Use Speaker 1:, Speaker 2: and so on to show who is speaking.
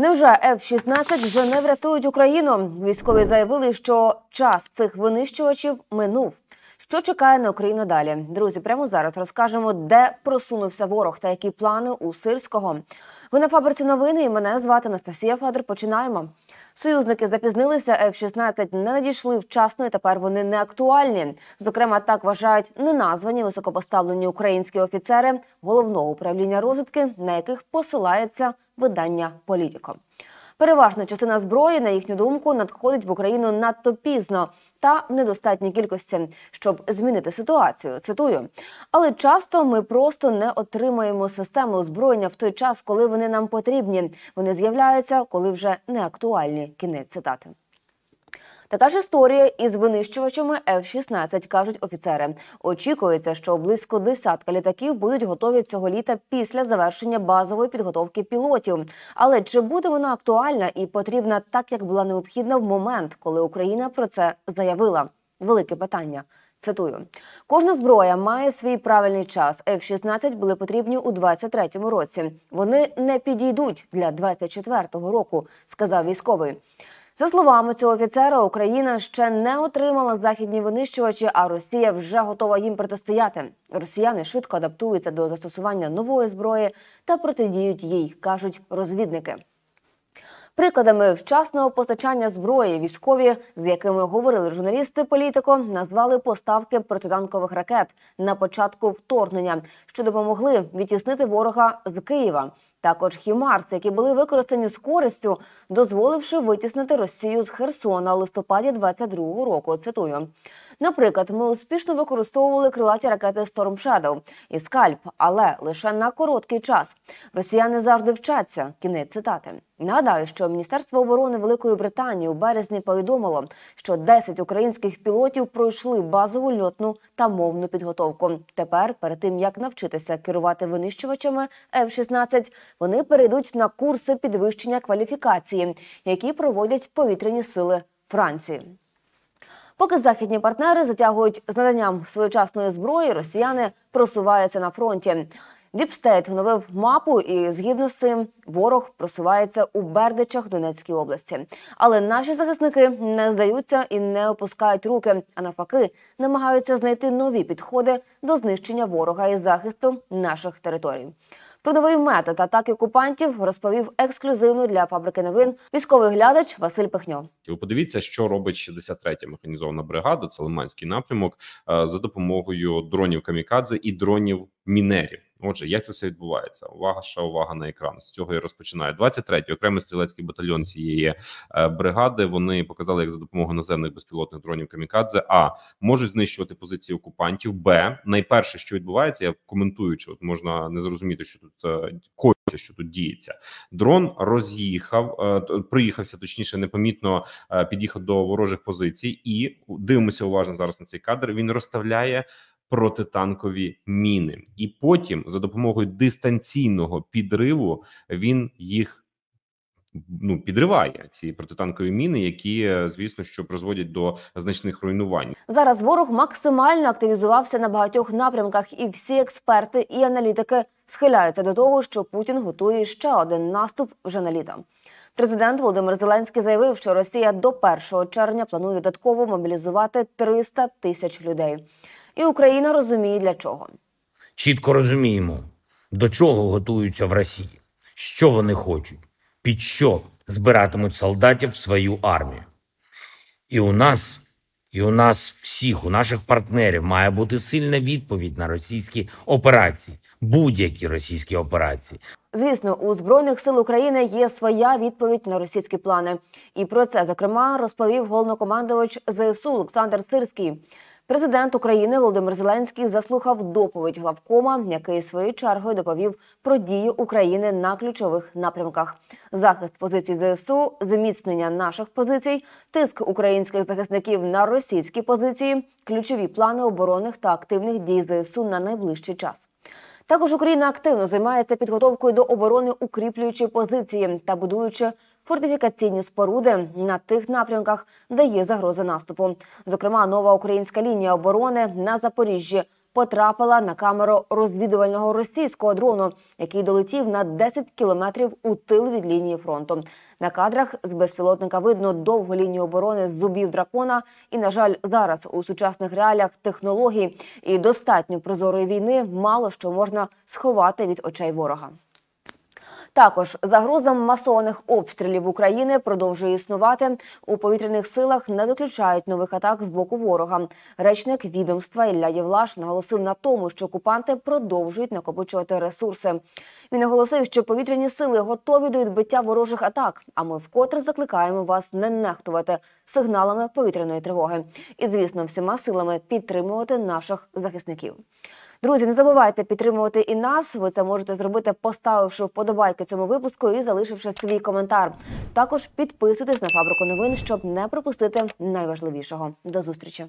Speaker 1: Невже F-16 вже не врятують Україну? Військові заявили, що час цих винищувачів минув. Що чекає на Україну далі? Друзі, прямо зараз розкажемо, де просунувся ворог та які плани у Сирського. Ви на фабриці новини і мене звати Анастасія Федор. Починаємо. Союзники запізнилися, F-16 не надійшли вчасно, і тепер вони не актуальні. Зокрема, так вважають неназвані високопоставлені українські офіцери головного управління розвідки, на яких посилається видання Політіко. Переважна частина зброї, на їхню думку, надходить в Україну надто пізно та в недостатній кількості, щоб змінити ситуацію. Цитую, але часто ми просто не отримаємо системи озброєння в той час, коли вони нам потрібні. Вони з'являються, коли вже не актуальні. Кінець цитати. Така ж історія із винищувачами F-16, кажуть офіцери. Очікується, що близько десятка літаків будуть готові цього літа після завершення базової підготовки пілотів. Але чи буде вона актуальна і потрібна так, як була необхідна в момент, коли Україна про це заявила? Велике питання. Цитую, кожна зброя має свій правильний час. F-16 були потрібні у 23-му році. Вони не підійдуть для 24-го року, сказав військовий. За словами цього офіцера, Україна ще не отримала західні винищувачі, а Росія вже готова їм протистояти. Росіяни швидко адаптуються до застосування нової зброї та протидіють їй, кажуть розвідники. Прикладами вчасного постачання зброї військові, з якими говорили журналісти політико, назвали поставки протитанкових ракет на початку вторгнення, що допомогли відтіснити ворога з Києва. Також Хімарс, які були використані з користю, дозволивши витіснити Росію з Херсона у листопаді 22-го року. Цитую. Наприклад, ми успішно використовували крилаті ракети Storm Shadow і скальп, але лише на короткий час. Росіяни завжди вчаться. Кінець цитати. Нагадаю, що Міністерство оборони Великої Британії у березні повідомило, що 10 українських пілотів пройшли базову льотну та мовну підготовку. Тепер, перед тим як навчитися керувати винищувачами F-16, вони перейдуть на курси підвищення кваліфікації, які проводять повітряні сили Франції. Поки західні партнери затягують з наданням своєчасної зброї, росіяни просуваються на фронті. DeepState оновив мапу, і згідно з цим ворог просувається у Бердичах Донецької області. Але наші захисники не здаються і не опускають руки, а навпаки, намагаються знайти нові підходи до знищення ворога і захисту наших територій. Про новий метод атаки окупантів розповів ексклюзивно для фабрики новин військовий оглядач Василь Пихньо.
Speaker 2: Ви подивіться, що робить 63-я механізована бригада, це Лиманський напрямок, е, за допомогою дронів камікадзе і дронів мінерів. Отже, як це все відбувається? Увага, ще увага на екран. З цього я розпочинаю. 23-й окремий стрілецький батальйон цієї е, бригади. Вони показали, як за допомогою наземних безпілотних дронів камікадзе а можуть знищувати позиції окупантів. Б найперше, що відбувається, я коментуючи, от можна не зрозуміти, що тут е, коїться, що тут діється. Дрон роз'їхав, е, приїхався точніше, непомітно під'їхав до ворожих позицій, і дивимося уважно зараз на цей кадр. Він розставляє протитанкові міни, і потім за допомогою дистанційного підриву він їх. Ну, підриває ці протитанкові міни, які звісно що призводять до значних руйнувань.
Speaker 1: Зараз ворог максимально активізувався на багатьох напрямках, і всі експерти і аналітики схиляються до того, що Путін готує ще один наступ вже на літо. Президент Володимир Зеленський заявив, що Росія до 1 червня планує додатково мобілізувати 300 тисяч людей. І Україна розуміє для чого.
Speaker 3: Чітко розуміємо, до чого готуються в Росії, що вони хочуть, під що збиратимуть солдатів в свою армію. І у нас, і у нас всіх, у наших партнерів, має бути сильна відповідь на російські операції, будь-які російські операції.
Speaker 1: Звісно, у збройних сил України є своя відповідь на російські плани, і про це зокрема розповів головнокомандувач ЗСУ Олександр Сирський. Президент України Володимир Зеленський заслухав доповідь главкома, який своєю чергою доповів про дії України на ключових напрямках: захист позицій ЗСУ, зміцнення наших позицій, тиск українських захисників на російські позиції, ключові плани оборонних та активних дій ЗСУ на найближчий час. Також Україна активно займається підготовкою до оборони, укріплюючи позиції та будуючи фортифікаційні споруди на тих напрямках, де є загроза наступу. Зокрема, нова українська лінія оборони на Запоріжжі потрапила на камеру розвідувального російського дрону, який долетів на 10 кілометрів у тил від лінії фронту. На кадрах з безпілотника видно довгу лінію оборони з зубів дракона. І, на жаль, зараз у сучасних реаліях технологій і достатньо прозорої війни мало що можна сховати від очей ворога. Також загроза масованих обстрілів України продовжує існувати. У повітряних силах не виключають нових атак з боку ворога. Речник відомства Ілля Євлаш наголосив на тому, що окупанти продовжують накопичувати ресурси. Він наголосив, що повітряні сили готові до відбиття ворожих атак. А ми вкотре закликаємо вас не нехтувати сигналами повітряної тривоги і, звісно, всіма силами підтримувати наших захисників. Друзі, не забувайте підтримувати і нас. Ви це можете зробити, поставивши вподобайки цьому випуску і залишивши свій коментар. Також підписуйтесь на фабрику новин, щоб не пропустити найважливішого. До зустрічі.